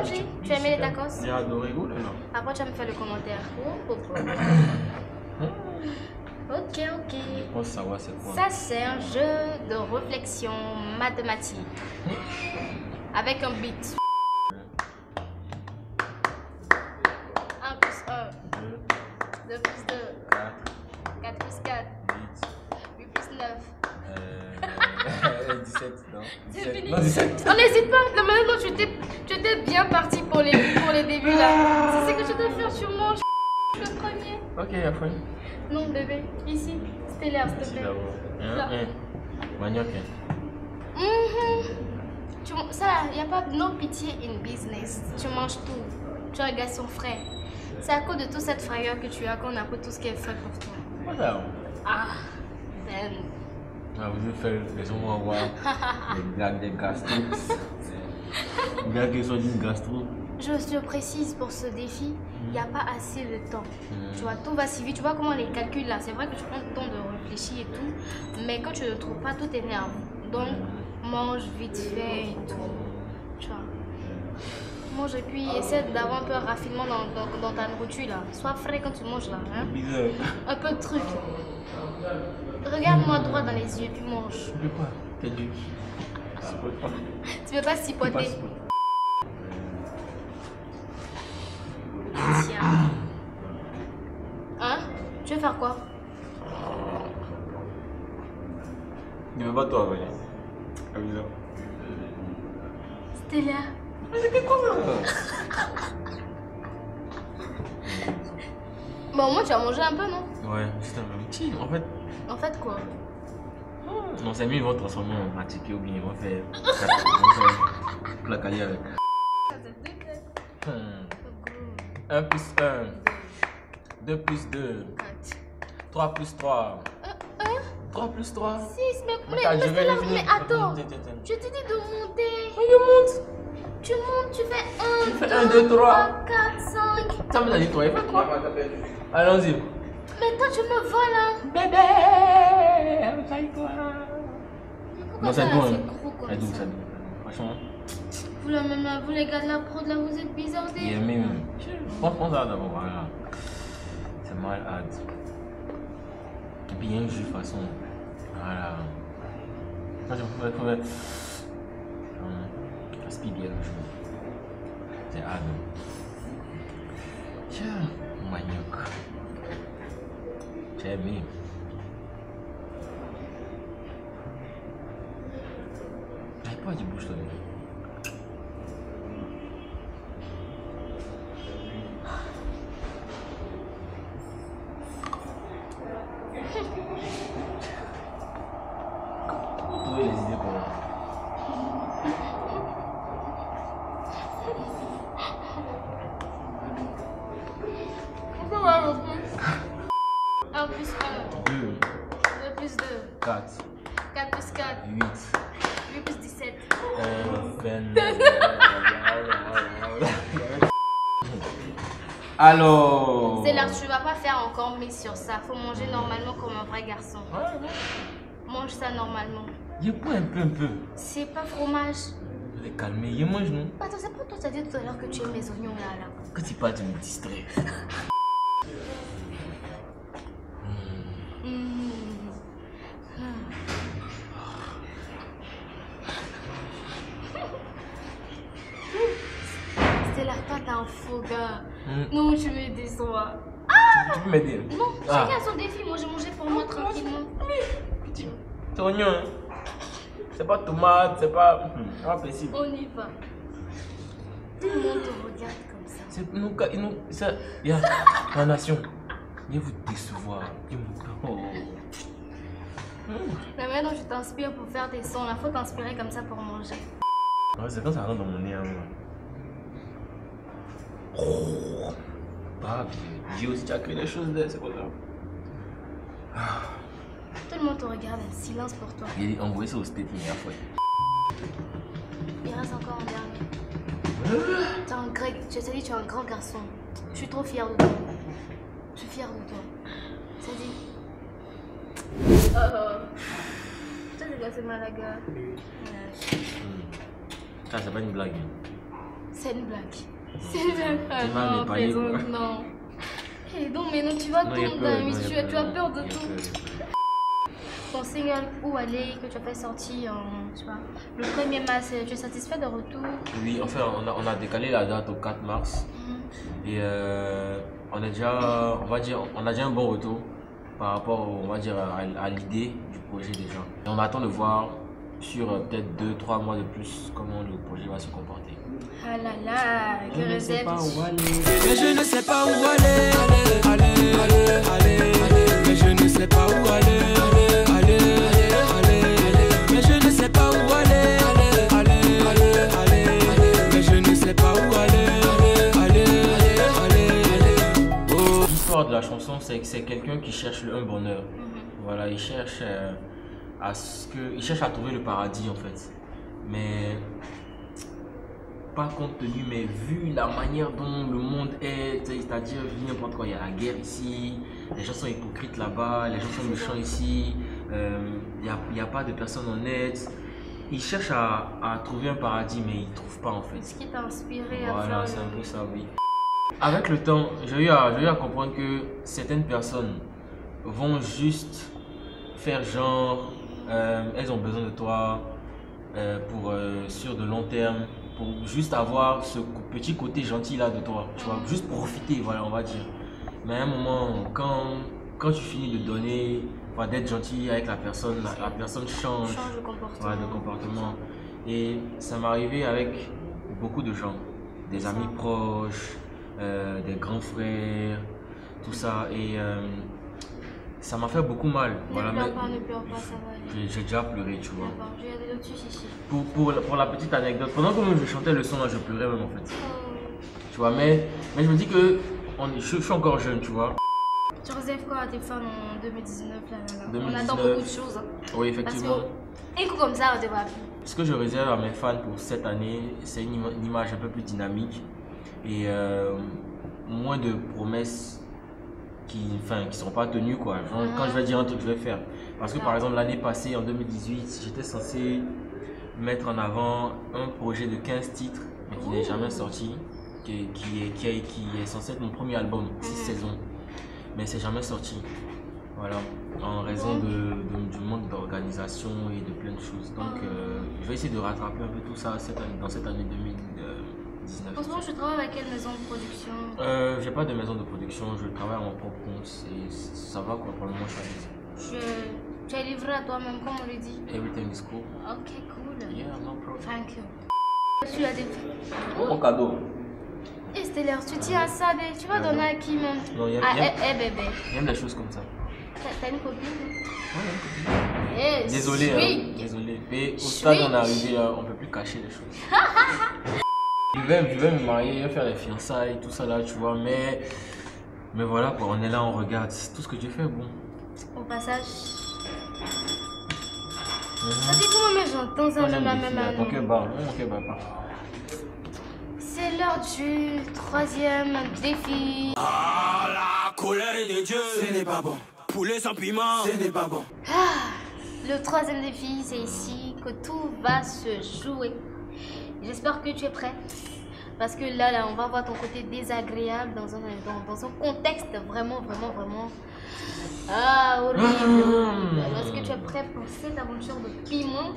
Tu as aimé les tacos J'ai adoré, oh là là. Après, tu vas me faire le commentaire. Oh, oh, oh. Ok, ok. C'est quoi. Ça, c'est un jeu de réflexion mathématique. Avec un beat. 1 plus 1, 2, 2 plus 2, 4, 4 plus 4, 8, 8 plus 9. euh, 17, non? C'est 17. fini. Non, 17. On n'hésite pas. Non, mais non, tu étais, tu étais bien parti pour les, pour les débuts là. C'est ce que tu dois faire sûrement. Je suis le premier. Ok, après. Non, bébé. Ici. Stellaire, s'il te plaît. Là. Manioc. Mhm. Tu, ça, il n'y a pas no pitié in business. Tu manges tout. Tu regardes son frère. C'est à cause de toute cette frayeur que tu as qu'on a pris tout ce qui est fait pour toi. Voilà. Ah, Ben. Ah, vous devez faire les gens vont avoir des blagues des gastro. Des blagues qui gastro. Je te précise pour ce défi, il n'y a pas assez de temps. Mhm. Tu vois, tout va si vite. Tu vois comment les calculs là, c'est vrai que tu prends le temps de réfléchir et tout, mais quand tu ne trouves pas, tout t'énerve. Donc, mange vite fait et tout. Tu vois. Mange et puis essaie d'avoir un peu de raffinement dans, dans, dans ta nourriture là. Sois frais quand tu manges là. Hein? Un peu de truc. Regarde-moi droit dans les yeux puis mange. Peux pas. T'es pas. Tu veux pas sipoter? Tiens. Hein? Tu veux faire quoi? Ne veux pas toi, Valérie. Stella. Mais quoi Bon, au moins tu as mangé un peu, non? Ouais, c'est un petit. En fait, En fait, quoi? Non, c'est mieux, ils vont transformer en matiki ou bien ils vont faire. Placailler avec. Hmm. 1 plus 1, 2 plus 2, 3 plus 3, 3 plus 3. 6, mais, mais, Attends, mais, mais attends. Je t'ai dit de monter. Je monte. Tu montes, tu fais 1, Tu fais un, deux, trois. 4, 5. Ça me l'a dit 3, il fait 3. Allons-y. Mais toi, tu me voles, hein. Bébé. Pourquoi Non, ça, c'est doux, c'est hein. gros comme C'est doux, ça c'est doux. Franchement, Vous, là, même là, vous, les gars de la prod, là, vous êtes il est bizarrés. même. Pense, pense à d'abord, voilà. C'est malade. Et puis il y a un jus de façon. Voilà. Ça, je pouvais. Pouvais... Hum, Speed bien le jus. C'est Alors. C'est là, tu vas pas faire encore mais sur ça. Faut manger normalement comme un vrai garçon. Ouais, Mange ça normalement. Il pas un peu, un peu. C'est pas fromage. Vais calmer, il mange non? Attends, c'est pas toi, tu as dit tout à l'heure que tu aimes mes oignons là, là. Quand tu parles, tu me distrais. Mmh. C'est là, toi, t'es un faux gars. Hmm. Non, tu me déçois. Tu peux m'aider Non, Ah. chacun a son défi. Moi, j'ai mangé pour moi tranquillement. Petit. C'est oignon, hein. C'est pas tomate, c'est pas. Pas possible. On y va. Tout le monde te regarde comme ça. C'est nous, nous, ça, il y a la nation. Viens vous décevoir. Oh. La manière dont tu t'inspires pour faire tes sons, là, faut t'inspirer comme ça pour manger. C'est quand ça rentre dans mon nez. Hein. Oh. Bah, dis aussi, tu as créé des choses, là, c'est quoi ça Tout le monde te regarde, silence pour toi. Il a envoyé ça au state hier fois. Il reste encore un dernier. Tu es un grec, je t'ai dit, tu es un grand garçon. Je suis trop fière de toi. Je suis fière de toi. Ça dit. Oh. Toi, j'ai cassé mal à la gueule. Ouais. Ça, c'est pas une blague. C'est une blague. Mal non, plaisante, non. Eh, non, mais non, tu vas Non, a peur, dans mais a tu, as- as peur de a tout. a. Ton single Où aller que tu as fait sortir en, tu vois, le 1er mars, tu es satisfait de retour? Oui, enfin, on a, on a décalé la date au 4 mars. Et euh, on, est déjà, on va dire, on a déjà un bon retour par rapport, on va dire, à, à l'idée du projet déjà. Et on attend de voir sur euh, peut-être 2-3 mois de plus comment le projet va se comporter. Ah là là, que Je ne sais pas où aller. Mais je ne sais pas où aller, aller, aller, aller, aller, aller. Mais je ne sais pas où aller, aller, aller, aller, aller. Mais je ne sais pas où aller, aller, aller, aller, aller. Mais je ne sais pas où aller, aller, aller, aller. Oh. L'histoire de la chanson, c'est que c'est quelqu'un qui cherche le- un bonheur. Mhm. Voilà, il cherche euh, à ce que, il cherche à trouver le paradis en fait. Mais pas compte tenu, mais vu la manière dont le monde est, c'est-à-dire, je dis n'importe quoi, il y a la guerre ici, les gens sont hypocrites là-bas, les gens sont méchants ici, euh, il n'y a, pas de personnes honnêtes. Il cherche à, à trouver un paradis, mais il ne trouve pas en fait. Ce qui t'a inspiré à Voilà, faire c'est un peu ça, oui. Avec le temps, j'ai eu, eu à comprendre que certaines personnes vont juste faire genre, euh, elles ont besoin de toi euh, pour euh, sur de long terme, pour juste avoir ce petit côté gentil là de toi, tu vois, juste profiter, voilà, on va dire. Mais à un moment, quand, quand tu finis de donner, enfin, d'être gentil avec la personne, la, la personne change change de comportement. voilà, de comportement. Et ça m'est arrivé avec beaucoup de gens, des amis proches, euh, des grands frères, tout ça. Et euh, ça m'a fait beaucoup mal. Ne Voilà, pleure mais pas, ne pleure pas, ça va j'ai déjà pleuré, tu vois. Pour, pour, pour la petite anecdote, pendant que je chantais le son, là, je pleurais même en fait. Oh. Tu vois, mais, mais je me dis que on, je, suis encore jeune, tu vois. Tu réserves quoi à tes fans en 2019 là, là, là? On 2019. attend beaucoup de choses. hein. Oui, Parce effectivement. que un coup comme ça, on te voit plus. Ce que je réserve à mes fans pour cette année, c'est une image un peu plus dynamique et euh, moins de promesses qui ne qui seront pas tenues. Quoi. Genre, Quand je vais dire un truc, je vais faire. Parce que par exemple, l'année passée, en 2018, j'étais censé mettre en avant un projet de 15 titres, mais qui n'est jamais sorti, qui, qui, est, qui, est, qui est censé être mon premier album, 6 Mhm. saisons, mais c'est jamais sorti. Voilà, en raison de, de- du manque d'organisation et de plein de choses. Donc, euh, je vais essayer de rattraper un peu tout ça cette année, dans cette année 2019. En ce moment, je travaille avec quelle maison de production? Euh, j'ai pas de maison de production, je travaille à mon propre compte et ça va quoi pour le moment je suis à l'aise. je... Tu es livré à toi-même, comme on le dit. Everything is cool. Ok, cool. Yeah, no problem. Thank you. Tu as des... Oh, mon cadeau. Eh, Stellaire, tu tiens à ça, mais tu vas donner à qui même? Non, il y a, Ah, eh, eh, bébé. a des choses comme ça. T'as une copine? Ouais, Eh, Désolé, hein, désolé. Mais au stade où on est arrivé là, on peut plus cacher les choses. je, vais, je vais me marier, je vais faire les fiançailles, tout ça là, tu vois, mais, mais voilà quoi, on est là, on regarde. Tout ce que tu fais, bon. Au passage. Mhm. Vas-y, comment mais j'entends ça même à défi, même année bat, mon cœur bat pas. C'est l'heure du troisième défi. Ah, la colère de Dieu, ce n'est pas bon. Poulet sans piment, ce n'est pas bon. Le troisième défi, c'est ici que tout va se jouer. J'espère que tu es prêt. Parce que là, là, on va voir ton côté désagréable dans un, dans, dans un contexte vraiment, vraiment, vraiment. Ah, horrible. Ah. Est-ce que tu es prêt pour cette aventure de piment?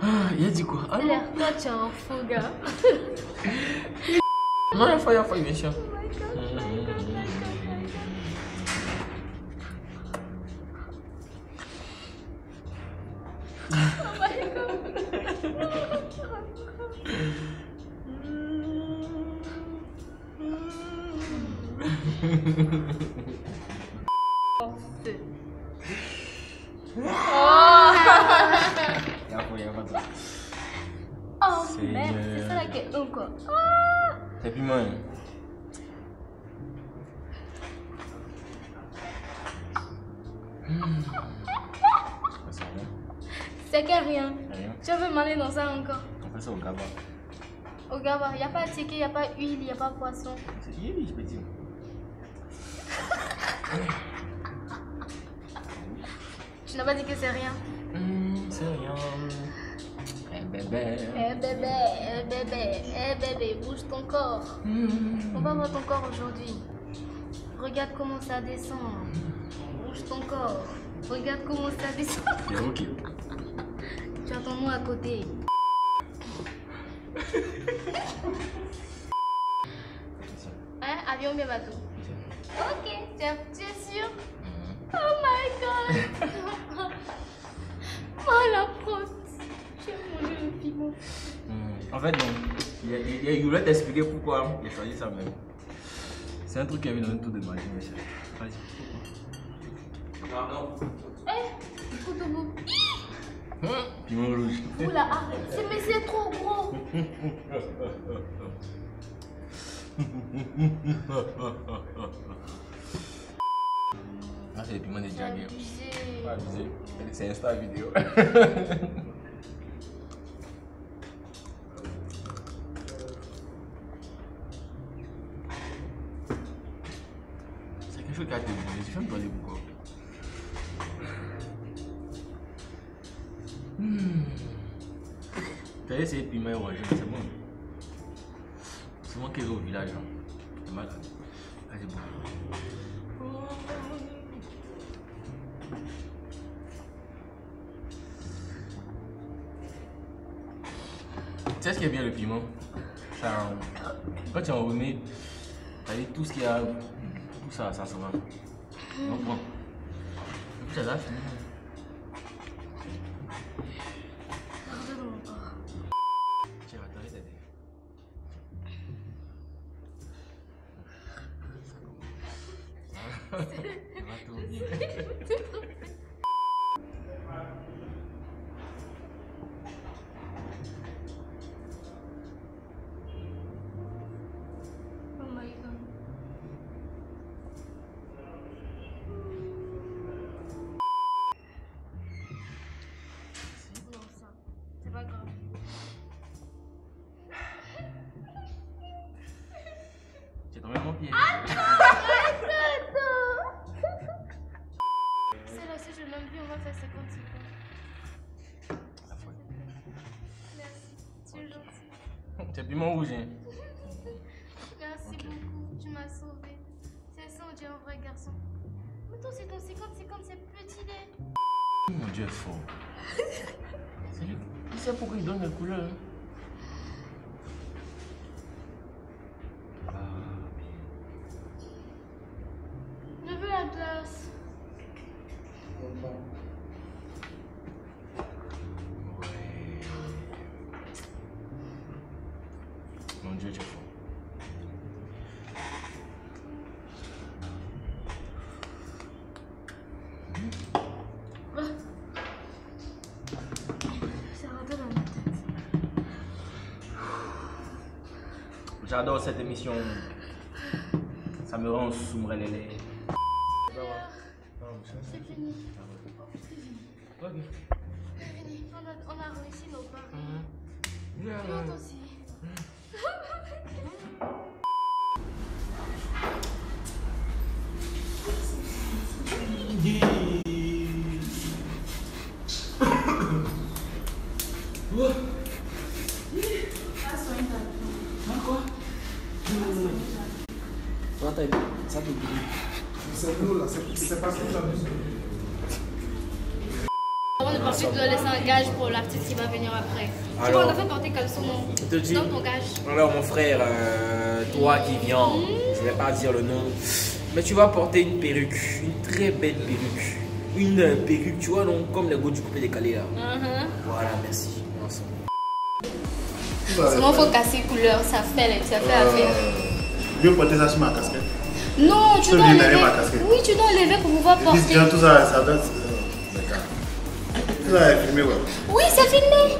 Ah, il a dit quoi? Ah non, L'air, toi, tu es un faux gars. non, il a failli, il a failli, C'est plus mal. C'est que rien? Rien. Tu veux m'aller dans ça encore? On fait ça au gaba. Au Gaba, il n'y a pas de ticket, il n'y a pas huile, il n'y a pas poisson. C'est oui, je peux dire. Tu n'as pas dit que c'est rien. Hum, c'est rien. Bébé. Eh bébé, eh bébé, eh bébé, bouge ton corps. On va voir ton corps aujourd'hui. Regarde comment ça descend. Bouge ton corps. Regarde comment ça descend. Ok. Tu ton nom à côté. Hein, avion bien bateau. Ok, tu es, tu es sûr? Oh my god Oh la mangé le piment. Hmm. En fait, non. Il, il- il voulait t'expliquer pourquoi il a choisi ça même. C'est un truc qui avait dans un tour de magie, mes chers. Vas-y. Non, non. Eh, couteau bout. Piment rouge. Oula, arrête, c'est- mais c'est trop gros. Ah, c'est les piments des J'ai Jagger. C'est Insta vidéo. sais ce qui est bien le piment? Ça, Quand tu es t'as dit tout ce qu'il y a, tout ça, ça se va. Donc bon. Et puis ça va finir. Tu es tombé dans mon pied. C'est là, si je l'aime bien, on va faire 50 secondes. La folle. Merci, tu es gentil. Tu es piment rouge, hein. Merci Ok. beaucoup, tu m'as sauvé. C'est ça, on dirait un vrai garçon. Mais toi, c'est ton 50-50, c'est petit lait. Mon Dieu fort. C'est lui. Il sait pourquoi il donne les couleurs. hein. J'adore cette émission. Ça me rend soumbrelélé. C'est fini. Fini. On a, réussi nos. L'autre aussi. C'est nous là, c'est c'est pas tout la musique. Avant de partir, tu dois laisser un gage pour l'artiste qui va venir après. Tu Alors. vois, on a fait porter caleçon. Je te dis. Donne ton gage. Alors mon frère, euh, toi qui viens, je vais pas dire le nom, mais tu vas porter une perruque, une très belle perruque. Une euh, perruque, tu vois, non, comme les gars du coupé décalé là. Uh-huh. Voilà, merci. Merci. Sinon, il faut casser couleur, ça fait, les- ça fait affaire. Mieux porter ça sur ma casquette. Non, tu dois enlever. Oui, tu dois enlever pour pouvoir porter. tout ça, ça doit. Tout ça est filmé, ouais. Oui, c'est filmé.